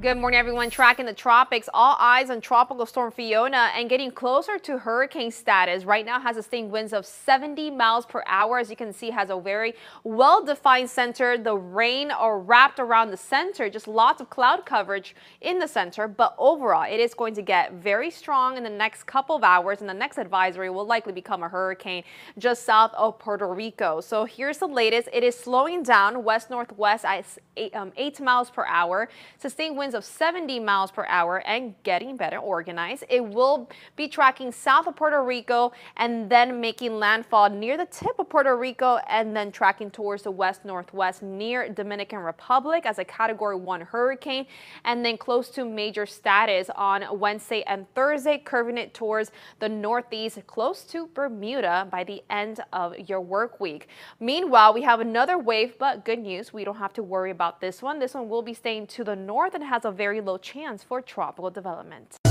Good morning, everyone. Tracking the tropics, all eyes on Tropical Storm Fiona and getting closer to hurricane status. Right now has sustained winds of 70 miles per hour. As you can see, has a very well-defined center. The rain are wrapped around the center, just lots of cloud coverage in the center. But overall, it is going to get very strong in the next couple of hours. And the next advisory will likely become a hurricane just south of Puerto Rico. So here's the latest. It is slowing down west-northwest at eight, um, 8 miles per hour. Sustained winds of 70 miles per hour and getting better organized. It will be tracking south of Puerto Rico and then making landfall near the tip of Puerto Rico and then tracking towards the west northwest near Dominican Republic as a category 1 hurricane and then close to major status on Wednesday and Thursday curving it towards the northeast close to Bermuda by the end of your work week. Meanwhile, we have another wave but good news we don't have to worry about this one. This one will be staying to the north and has a very low chance for tropical development.